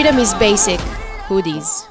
Freedom is basic. Hoodies.